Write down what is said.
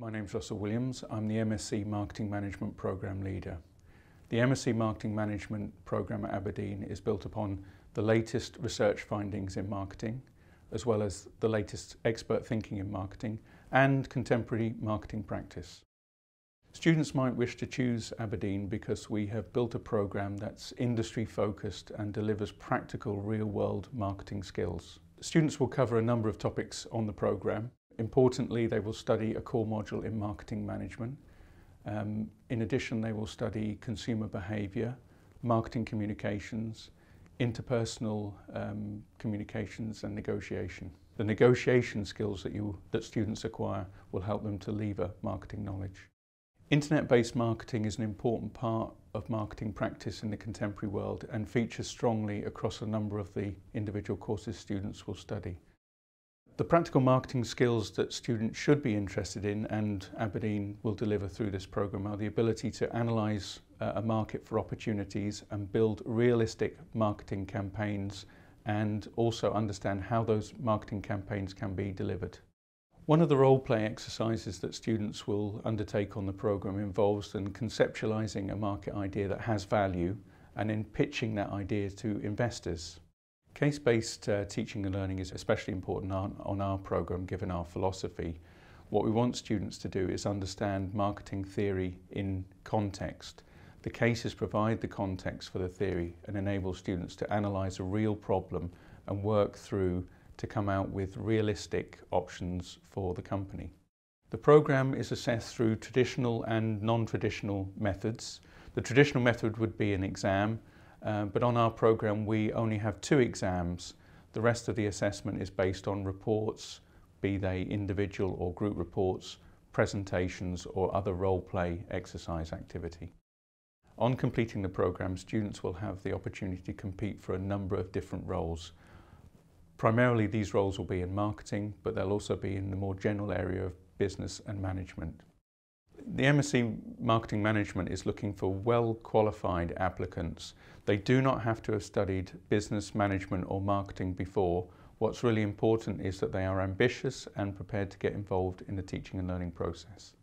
My name's Russell Williams. I'm the MSc Marketing Management Programme Leader. The MSc Marketing Management Programme at Aberdeen is built upon the latest research findings in marketing, as well as the latest expert thinking in marketing and contemporary marketing practice. Students might wish to choose Aberdeen because we have built a programme that's industry focused and delivers practical real world marketing skills. Students will cover a number of topics on the programme. Importantly, they will study a core module in marketing management. Um, in addition, they will study consumer behaviour, marketing communications, interpersonal um, communications and negotiation. The negotiation skills that, you, that students acquire will help them to lever marketing knowledge. Internet-based marketing is an important part of marketing practice in the contemporary world and features strongly across a number of the individual courses students will study. The practical marketing skills that students should be interested in and Aberdeen will deliver through this programme are the ability to analyse uh, a market for opportunities and build realistic marketing campaigns and also understand how those marketing campaigns can be delivered. One of the role play exercises that students will undertake on the programme involves them conceptualising a market idea that has value and in pitching that idea to investors. Case-based uh, teaching and learning is especially important on, on our programme given our philosophy. What we want students to do is understand marketing theory in context. The cases provide the context for the theory and enable students to analyse a real problem and work through to come out with realistic options for the company. The programme is assessed through traditional and non-traditional methods. The traditional method would be an exam, uh, but on our programme we only have two exams. The rest of the assessment is based on reports, be they individual or group reports, presentations or other role-play exercise activity. On completing the programme, students will have the opportunity to compete for a number of different roles. Primarily these roles will be in marketing, but they'll also be in the more general area of business and management. The MSc Marketing Management is looking for well qualified applicants. They do not have to have studied business management or marketing before. What's really important is that they are ambitious and prepared to get involved in the teaching and learning process.